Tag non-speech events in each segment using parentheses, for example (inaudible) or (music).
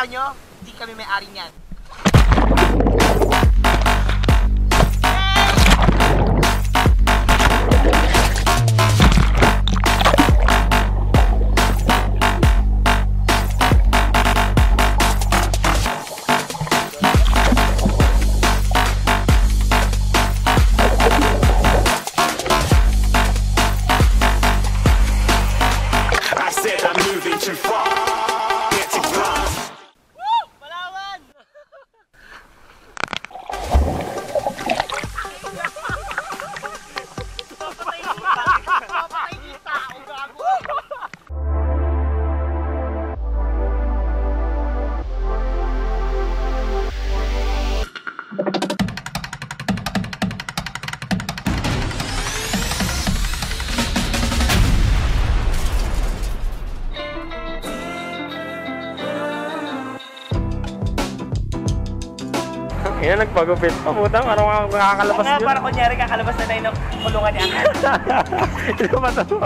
Nakikita nyo, hindi kami may-ari niyan. Yan, nagpagupit pa puta. Parang ako nakakalabas Nga, yun. para kunyari kakalabas na (laughs) na yung kulungan ni Angel. Hindi ko ba to?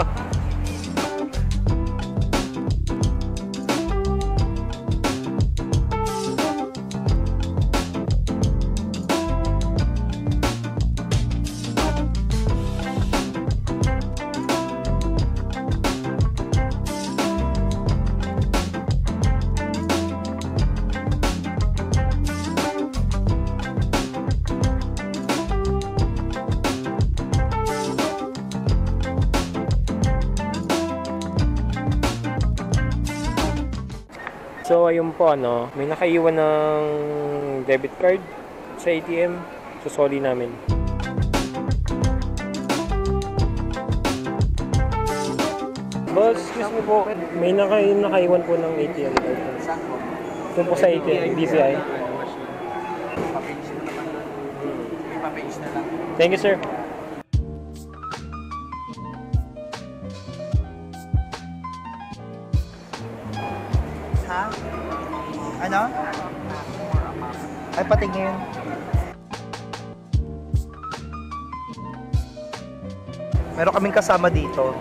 So, ayun po, ano, may nakaiwan ng debit card sa ATM. So, sorry namin. Boss, excuse me po. May naka nakaiwan po ng ATM card. Doon po sa ATM, BCI. Thank you, sir. Patingin. Meron kaming kasama dito.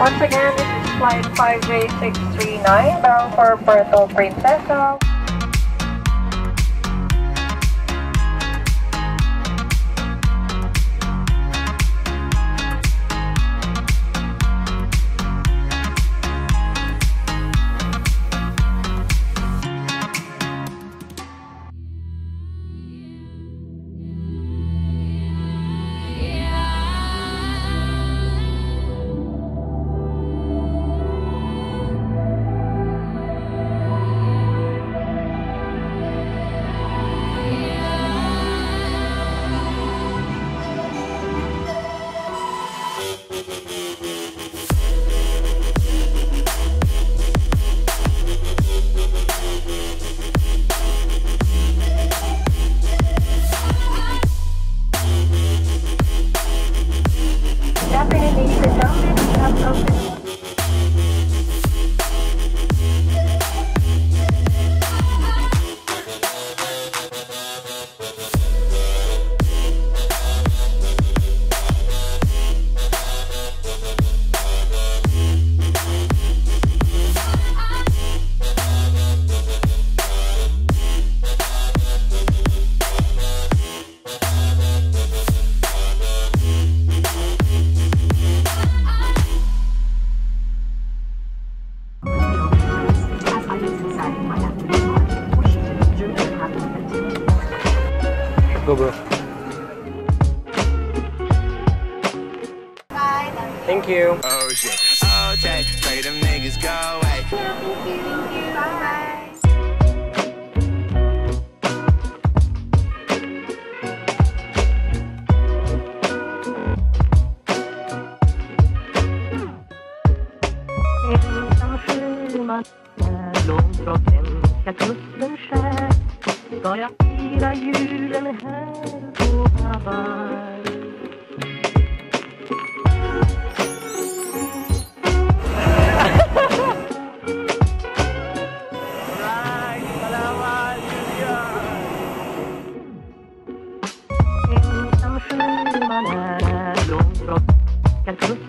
Once again, this is flight 5J639 bound for Puerto Princesa. Thank you. Oh shit. Okay, pray them niggas go away. Ensam långt från hemska kusten skär Ska jag fira julen här på Hawaii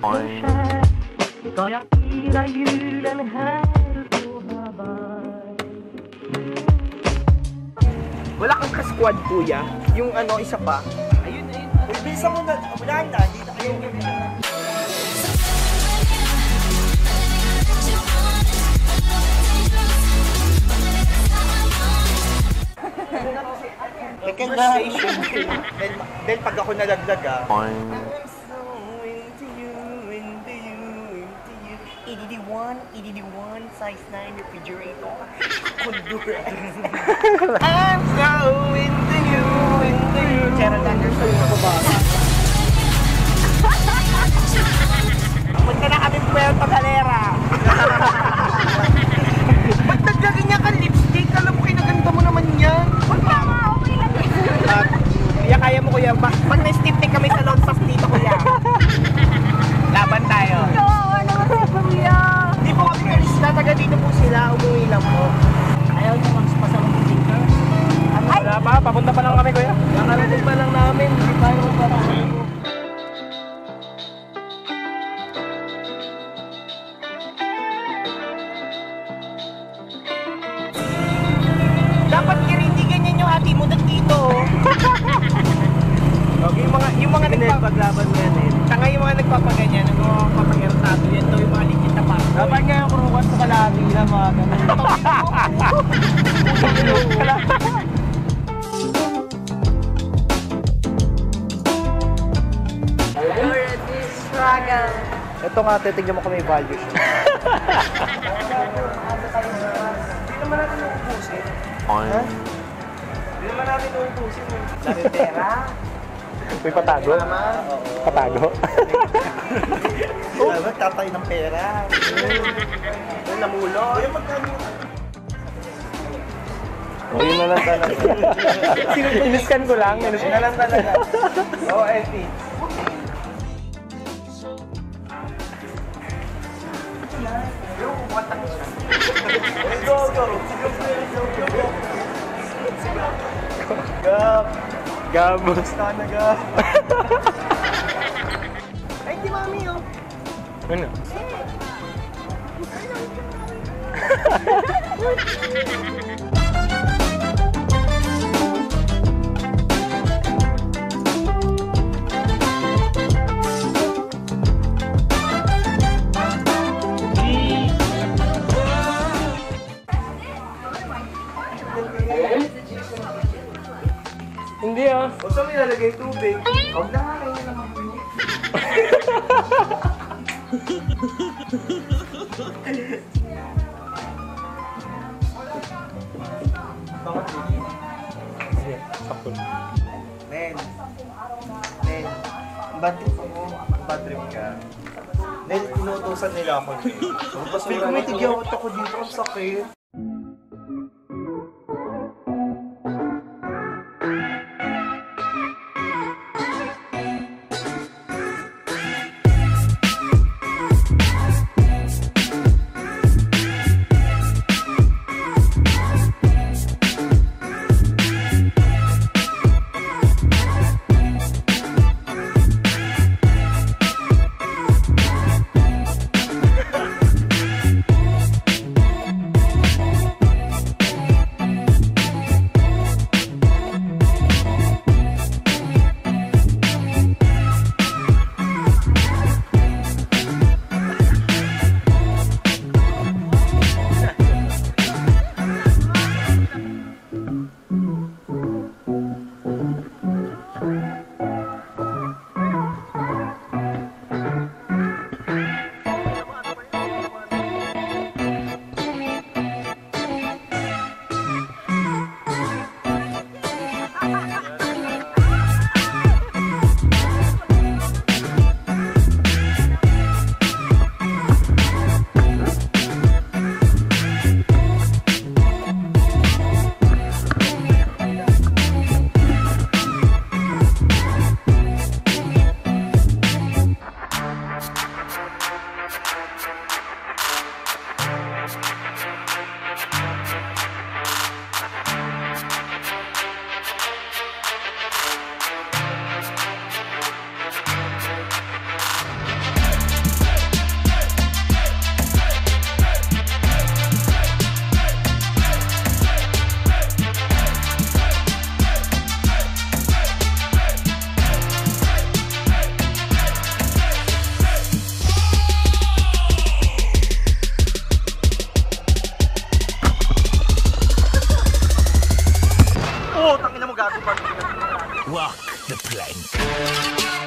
skär Ska jag fira julen här på Hawaii Wala kang ka-squad, kuya. Yung ano, isa pa. Ayun, ayun. Uy, bilisan mo na. Wala na. Na kayo. Recognition. Dahil, dahil pag ako nalaglag ah. I'm so into you, into you, into you. EDD1, EDD1, size 9 refrigerator. (laughs) Honduras. I'm so into you, into you. Gerald Anderson ako ba? Punta na kami Puerto Galera. Lang mga ganun. Ito nga, titignan mo kung may value siya. Hindi naman natin uubusin. Hindi naman natin uubusin. Dami pera. May patago. Patago. Oh, tatay ng pera. Yung namulo. Yung magkano yung O yun na lang talaga. Iniscan ko lang. Yun na lang talaga. Oo, oh, kumatak siya. Go, go. Go, go, Gabos. Sana (laughs) gab. Ay, di mami oh. Ano? Hindi (laughs) yung tubig? Huwag na nga kayo? Sige, sakto. Men. Men. Bad trip mo. Bad trip ka. Nen, inuutosan nila ako. Feel ko may tigyawat ako dito. Ang sakit. Yeah.